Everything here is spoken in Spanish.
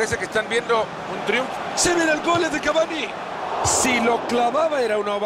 Parece que están viendo un triunfo. Se viene el gol de Cavani. Si lo clavaba era una